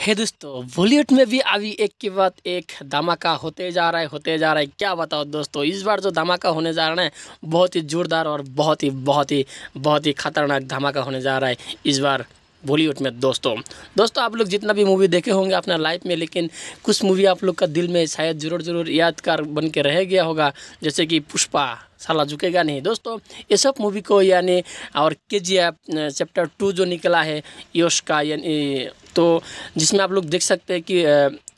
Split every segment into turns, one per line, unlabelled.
है दोस्तों बॉलीवुड में भी अभी एक के बाद एक धमाका होते जा रहा है, होते जा रहा है। क्या बताओ दोस्तों, इस बार जो धमाका होने जा रहा है, बहुत ही जोरदार और बहुत ही बहुत ही बहुत ही खतरनाक धमाका होने जा रहा है इस बार बॉलीवुड में दोस्तों। दोस्तों, आप लोग जितना भी मूवी देखे होंगे अपना लाइफ में, लेकिन कुछ मूवी आप लोग का दिल में शायद ज़रूर ज़रूर यादगार बन के रह गया होगा, जैसे कि पुष्पा, साला झुकेगा नहीं। दोस्तों, ये सब मूवी को यानी, और के जी एफ़ चैप्टर टू जो निकला है यश का यानी तो जिसमें आप लोग देख सकते हैं कि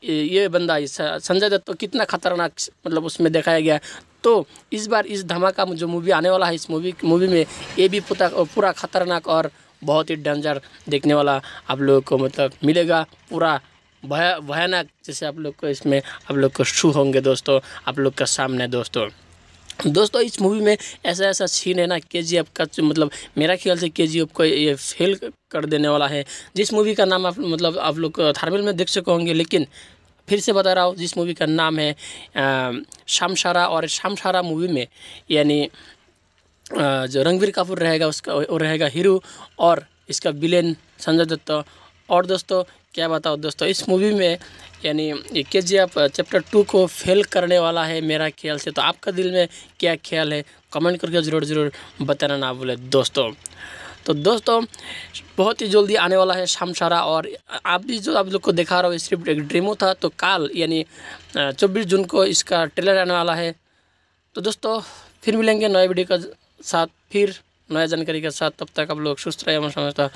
ये बंदा संजय दत्त तो कितना खतरनाक मतलब उसमें दिखाया गया। तो इस बार इस धमाका जो मूवी आने वाला है, इस मूवी मूवी में ये भी पूरा पूरा खतरनाक और बहुत ही डेंजर देखने वाला आप लोगों को मतलब मिलेगा। पूरा भय, भयानक जैसे आप लोग को इसमें, आप लोग को शू होंगे दोस्तों, आप लोग का सामने दोस्तों। दोस्तों, इस मूवी में ऐसा ऐसा सीन है ना के जी एफ़ का मतलब मेरा ख्याल से के जी एफ़ को ये फेल कर देने वाला है। जिस मूवी का नाम आप मतलब आप लोग थार्मिल में देख सके होंगे, लेकिन फिर से बता रहा हूँ, जिस मूवी का नाम है शामशारा और शामशारा मूवी में, यानी जो रणवीर कपूर रहेगा, उसका वो रहेगा हीरो और इसका विलेन संजय दत्त। और दोस्तों क्या बताओ दोस्तों, इस मूवी में, यानी के जी एफ़ चैप्टर टू को फेल करने वाला है मेरा ख्याल से। तो आपका दिल में क्या ख्याल है? कमेंट करके ज़रूर ज़रूर बताना ना बोले दोस्तों। तो दोस्तों, बहुत ही जल्दी आने वाला है शामशारा और आप भी जो आप लोग को दिखा रहा हूँ सिर्फ़ एक ड्रीमो था तो कल, यानी चौबीस जून को इसका ट्रेलर आने वाला है। तो दोस्तों, फिर मिलेंगे नए वीडियो के साथ, फिर नया जानकारी के साथ। तब तक आप लोग सुस्त रहे समझता